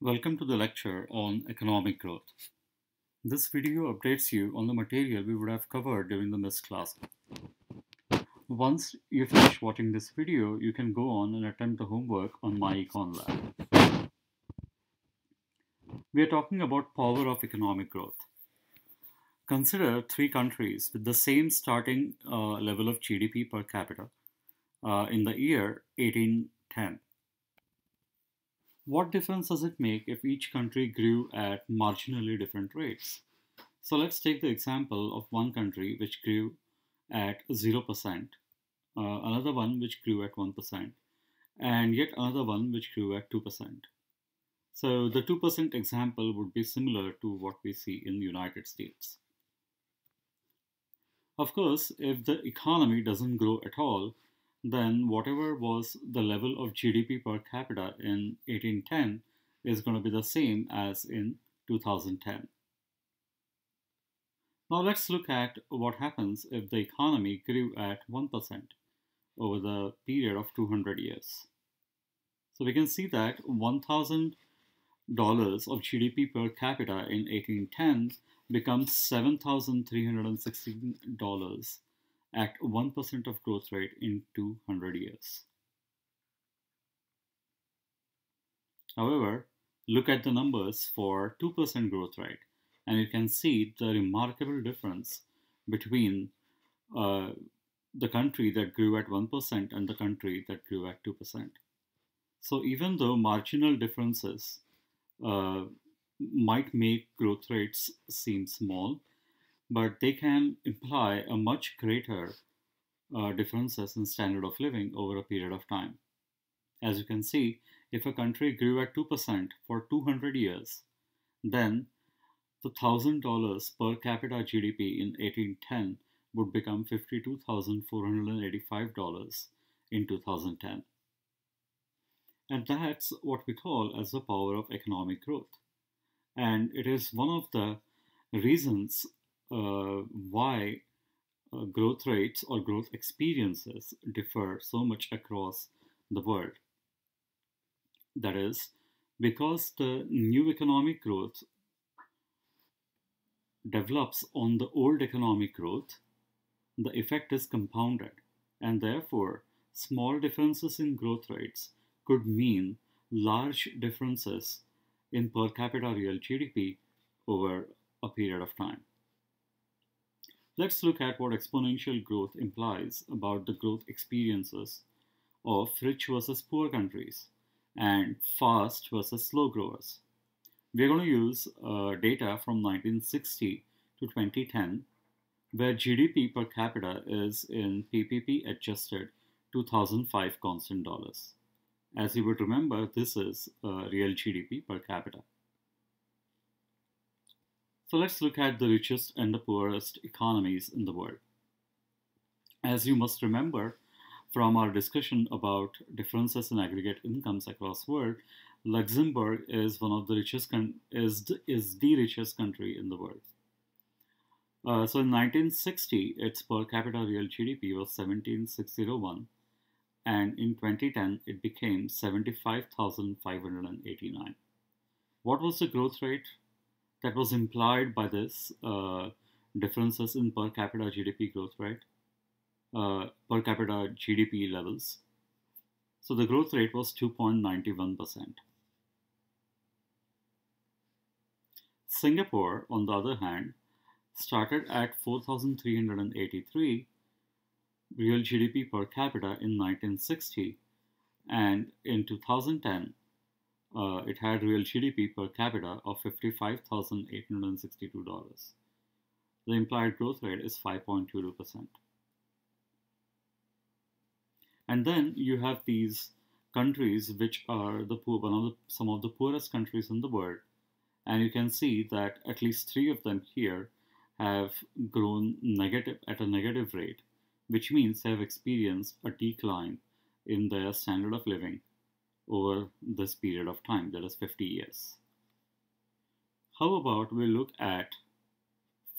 Welcome to the lecture on economic growth. This video updates you on the material we would have covered during the missed class. Once you finish watching this video, you can go on and attempt the homework on MyEconLab. We are talking about power of economic growth. Consider three countries with the same starting uh, level of GDP per capita uh, in the year 1810. What difference does it make if each country grew at marginally different rates? So let's take the example of one country which grew at 0%, uh, another one which grew at 1%, and yet another one which grew at 2%. So the 2% example would be similar to what we see in the United States. Of course, if the economy doesn't grow at all, then whatever was the level of GDP per capita in 1810 is going to be the same as in 2010. Now let's look at what happens if the economy grew at 1% over the period of 200 years. So we can see that $1,000 of GDP per capita in 1810 becomes $7,316 at 1% of growth rate in 200 years. However, look at the numbers for 2% growth rate and you can see the remarkable difference between uh, the country that grew at 1% and the country that grew at 2%. So even though marginal differences uh, might make growth rates seem small, but they can imply a much greater uh, differences in standard of living over a period of time. As you can see, if a country grew at 2% for 200 years, then the $1,000 per capita GDP in 1810 would become $52,485 in 2010. And that's what we call as the power of economic growth. And it is one of the reasons why uh, growth rates or growth experiences differ so much across the world. That is, because the new economic growth develops on the old economic growth, the effect is compounded, and therefore, small differences in growth rates could mean large differences in per capita real GDP over a period of time. Let's look at what exponential growth implies about the growth experiences of rich versus poor countries and fast versus slow growers. We're going to use uh, data from 1960 to 2010 where GDP per capita is in PPP adjusted 2005 constant dollars. As you would remember, this is uh, real GDP per capita. So let's look at the richest and the poorest economies in the world. As you must remember from our discussion about differences in aggregate incomes across the world, Luxembourg is one of the richest is is the richest country in the world. Uh, so in 1960, its per capita real GDP was 17,601, and in 2010 it became 75,589. What was the growth rate that was implied by this uh, differences in per capita GDP growth rate, uh, per capita GDP levels. So the growth rate was 2.91%. Singapore, on the other hand, started at 4,383 real GDP per capita in 1960 and in 2010 uh, it had real GDP per capita of $55,862. The implied growth rate is 5.22%. And then you have these countries which are the poor, one of the, some of the poorest countries in the world. And you can see that at least three of them here have grown negative at a negative rate, which means they have experienced a decline in their standard of living over this period of time, that is 50 years. How about we look at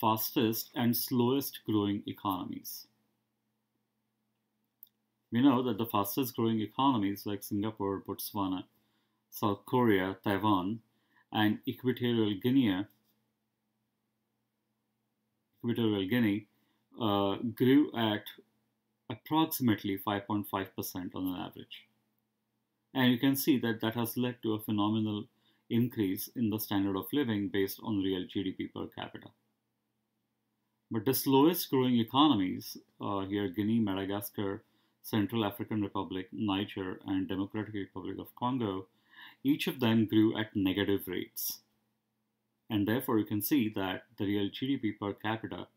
fastest and slowest growing economies? We know that the fastest growing economies like Singapore, Botswana, South Korea, Taiwan and Equatorial Guinea, Equatorial Guinea uh, grew at approximately 5.5% on an average. And you can see that that has led to a phenomenal increase in the standard of living based on real GDP per capita. But the slowest growing economies, uh, here Guinea, Madagascar, Central African Republic, Niger, and Democratic Republic of Congo, each of them grew at negative rates. And therefore, you can see that the real GDP per capita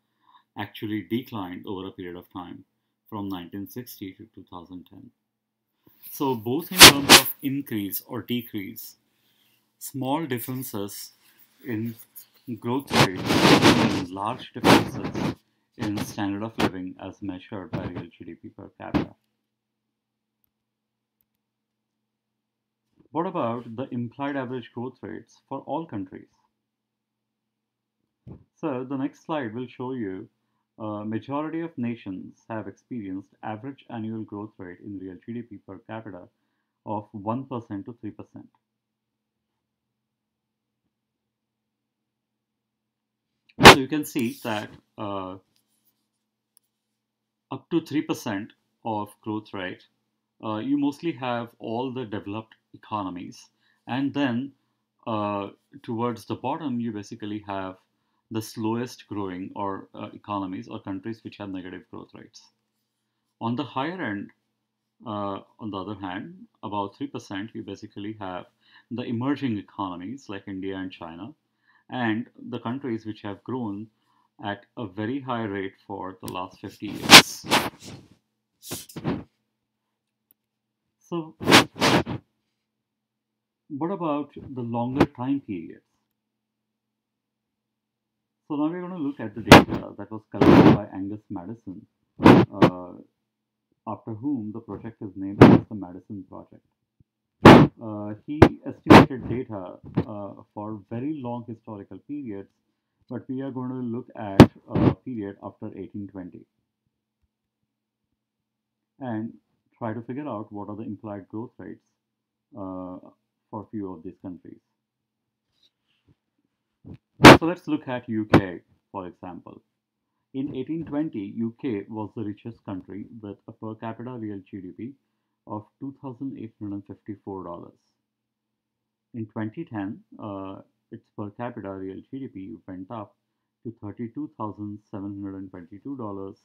actually declined over a period of time from 1960 to 2010. So, both in terms of increase or decrease, small differences in growth rate and large differences in standard of living as measured by real GDP per capita. What about the implied average growth rates for all countries? So the next slide will show you a majority of nations have experienced average annual growth rate in real GDP per capita of 1% to 3%. So you can see that uh, up to 3% of growth rate, uh, you mostly have all the developed economies. And then uh, towards the bottom, you basically have the slowest growing or uh, economies or countries which have negative growth rates. On the higher end, uh, on the other hand, about 3%, you basically have the emerging economies like India and China, and the countries which have grown at a very high rate for the last 50 years. So, what about the longer time periods? So now we're going to look at the data that was collected by Angus Maddison, uh, after whom the project is named as the Maddison Project. Uh, he estimated data uh, for very long historical periods, but we are going to look at a period after 1820 and try to figure out what are the implied growth rates uh, for a few of these countries. So let's look at UK, for example. In 1820, UK was the richest country with a per capita real GDP of $2,854. In 2010, uh, its per capita real GDP went up to $32,722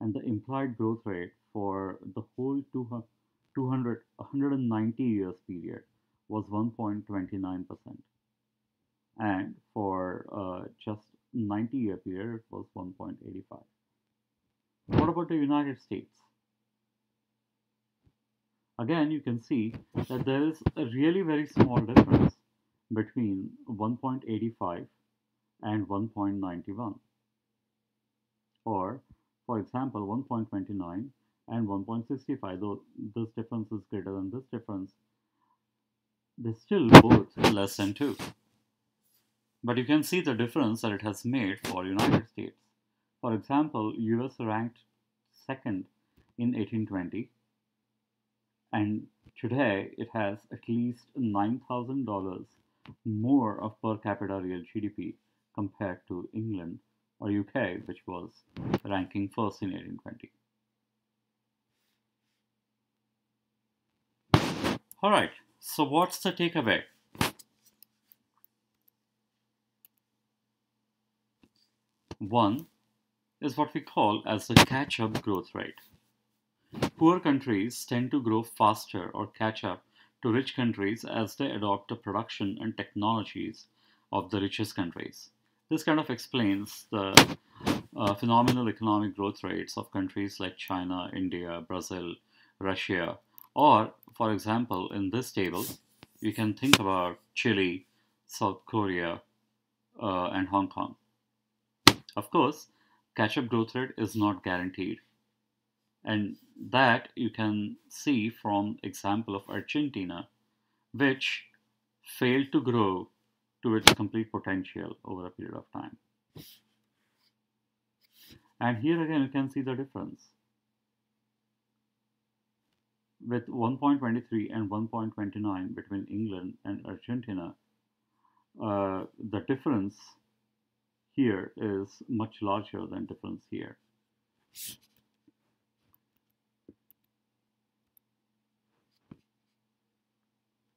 and the implied growth rate for the whole 200, 190 years period was 1.29% and for uh, just 90 year period it was 1.85 what about the united states? Again you can see that there is a really very small difference between 1.85 and 1.91 or for example 1.29 and 1.65 though this difference is greater than this difference they still both less than 2 but you can see the difference that it has made for United States for example US ranked second in 1820 and today it has at least $9,000 more of per capita real GDP compared to England or UK, which was ranking first in 1820. All right, so what's the takeaway? One is what we call as the catch-up growth rate. Poor countries tend to grow faster or catch up to rich countries as they adopt the production and technologies of the richest countries. This kind of explains the uh, phenomenal economic growth rates of countries like China, India, Brazil, Russia, or, for example, in this table, you can think about Chile, South Korea, uh, and Hong Kong. Of course, catch-up growth rate is not guaranteed and that you can see from example of Argentina which failed to grow to its complete potential over a period of time. And here again you can see the difference. with 1.23 and 1.29 between England and Argentina, uh, the difference here is much larger than difference here.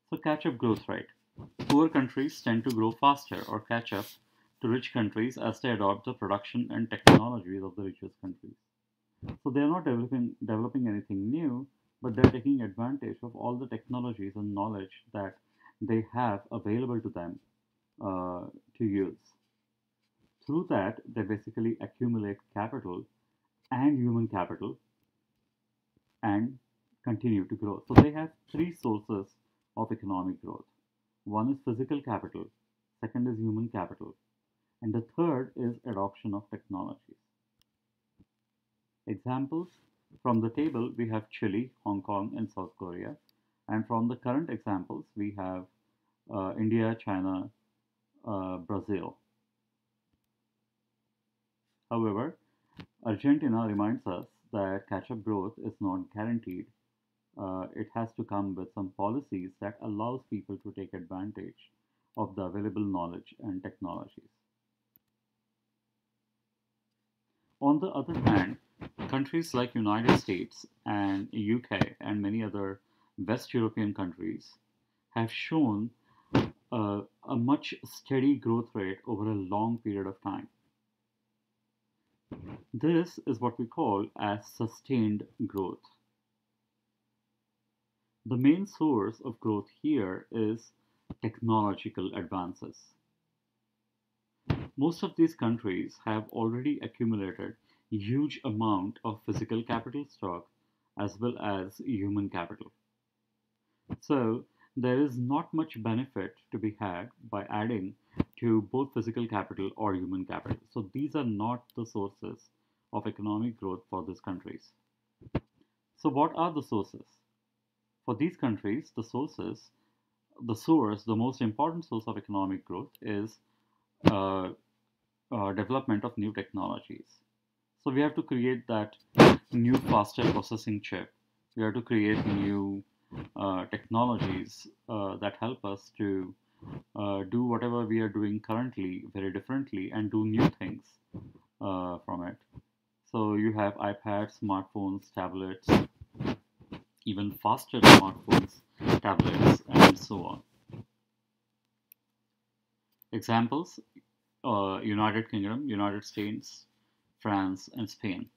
So catch-up growth rate. Poor countries tend to grow faster or catch up to rich countries as they adopt the production and technologies of the richest countries. So they are not developing developing anything new, but they're taking advantage of all the technologies and knowledge that they have available to them uh, to use. Through that, they basically accumulate capital and human capital and continue to grow. So they have three sources of economic growth. One is physical capital, second is human capital, and the third is adoption of technologies. Examples from the table we have Chile, Hong Kong, and South Korea, and from the current examples we have uh, India, China, uh, Brazil. However, Argentina reminds us that catch-up growth is not guaranteed. Uh, it has to come with some policies that allows people to take advantage of the available knowledge and technologies. On the other hand, countries like United States and UK and many other West European countries have shown uh, a much steady growth rate over a long period of time. This is what we call as sustained growth. The main source of growth here is technological advances. Most of these countries have already accumulated huge amount of physical capital stock as well as human capital. So there is not much benefit to be had by adding to both physical capital or human capital. So these are not the sources of economic growth for these countries. So what are the sources? For these countries, the sources, the source, the most important source of economic growth is uh, uh, development of new technologies. So we have to create that new faster processing chip. We have to create new uh, technologies uh, that help us to uh, do whatever we are doing currently very differently and do new things uh, from it. So you have iPads, smartphones, tablets, even faster smartphones, tablets, and so on. Examples uh, United Kingdom, United States, France, and Spain.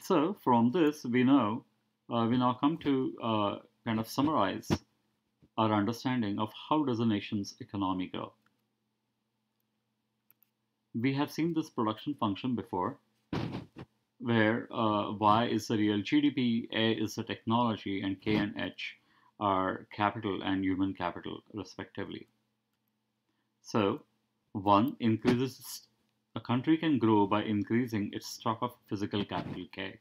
So from this, we know uh, we now come to uh, kind of summarize our understanding of how does a nation's economy grow. We have seen this production function before, where uh, Y is the real GDP, A is the technology, and K and H are capital and human capital, respectively. So, one increases, a country can grow by increasing its stock of physical capital K.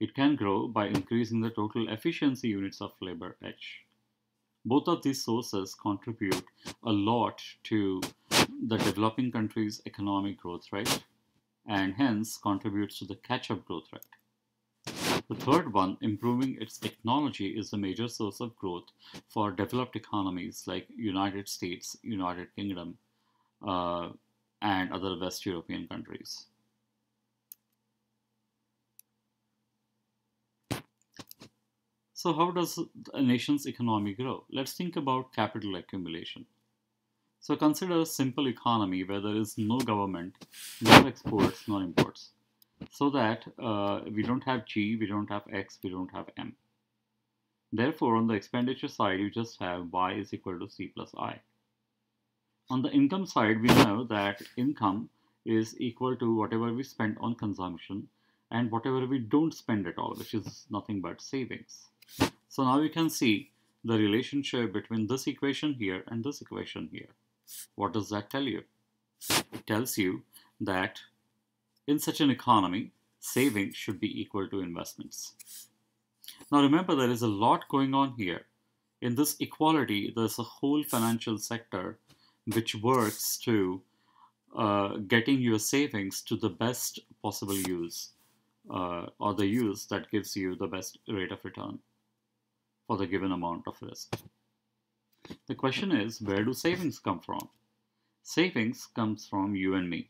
It can grow by increasing the total efficiency units of labor H. Both of these sources contribute a lot to the developing country's economic growth rate and hence contributes to the catch-up growth rate. The third one, improving its technology, is a major source of growth for developed economies like United States, United Kingdom, uh, and other West European countries. So how does a nation's economy grow? Let's think about capital accumulation. So consider a simple economy where there is no government, no exports, no imports. So that uh, we don't have G, we don't have X, we don't have M. Therefore, on the expenditure side, you just have Y is equal to C plus I. On the income side, we know that income is equal to whatever we spend on consumption and whatever we don't spend at all, which is nothing but savings. So now you can see the relationship between this equation here and this equation here. What does that tell you? It tells you that in such an economy, saving should be equal to investments. Now remember, there is a lot going on here. In this equality, there's a whole financial sector which works to uh, getting your savings to the best possible use uh, or the use that gives you the best rate of return for the given amount of risk. The question is, where do savings come from? Savings comes from you and me.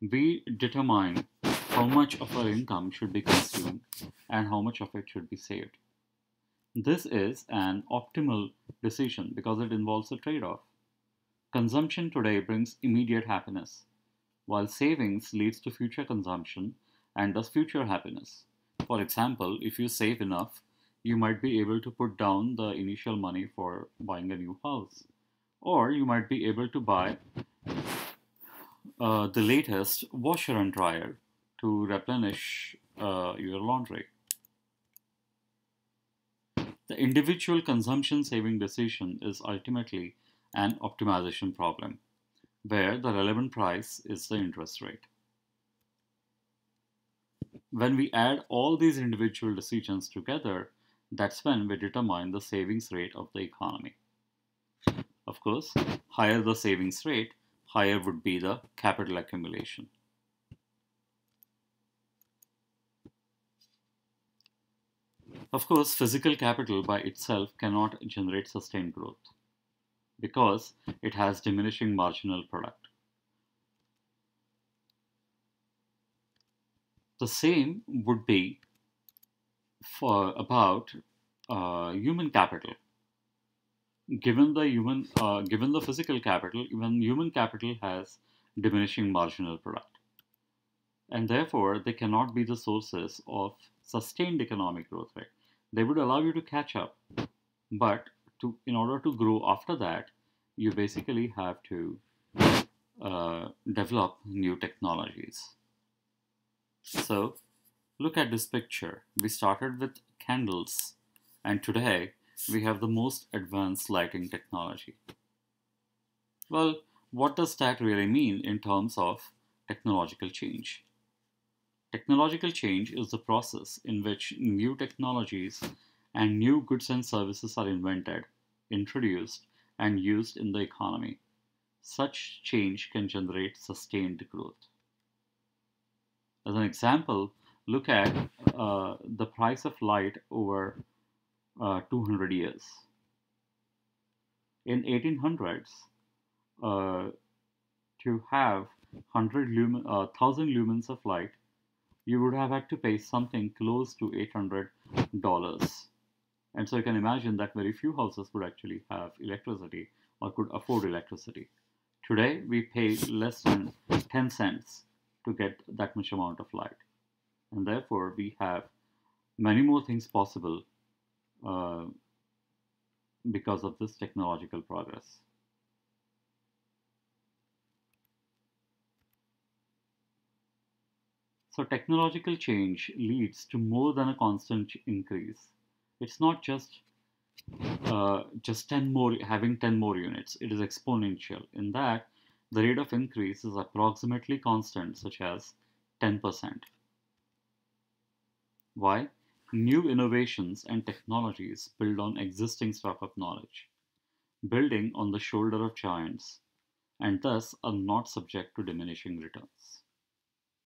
We determine how much of our income should be consumed and how much of it should be saved. This is an optimal decision because it involves a trade-off. Consumption today brings immediate happiness, while savings leads to future consumption and thus future happiness. For example, if you save enough, you might be able to put down the initial money for buying a new house. Or you might be able to buy uh, the latest washer and dryer to replenish uh, your laundry. The individual consumption saving decision is ultimately an optimization problem, where the relevant price is the interest rate. When we add all these individual decisions together, that's when we determine the savings rate of the economy. Of course, higher the savings rate, higher would be the capital accumulation. Of course, physical capital by itself cannot generate sustained growth because it has diminishing marginal product. The same would be for about uh, human capital. Given the human, uh, given the physical capital, even human capital has diminishing marginal product, and therefore they cannot be the sources of sustained economic growth. They would allow you to catch up, but to in order to grow after that, you basically have to uh, develop new technologies. So look at this picture. We started with candles and today we have the most advanced lighting technology. Well, what does that really mean in terms of technological change? Technological change is the process in which new technologies and new goods and services are invented, introduced, and used in the economy. Such change can generate sustained growth. As an example, look at uh, the price of light over uh, 200 years. In 1800s, uh, to have 100 lumen, 1000 uh, lumens of light, you would have had to pay something close to $800. And so you can imagine that very few houses would actually have electricity or could afford electricity. Today, we pay less than 10 cents to get that much amount of light. And therefore, we have many more things possible uh, because of this technological progress. So technological change leads to more than a constant increase. It's not just uh, just 10 more having 10 more units. It is exponential in that the rate of increase is approximately constant, such as 10%. Why? New innovations and technologies build on existing stock of knowledge, building on the shoulder of giants, and thus are not subject to diminishing returns.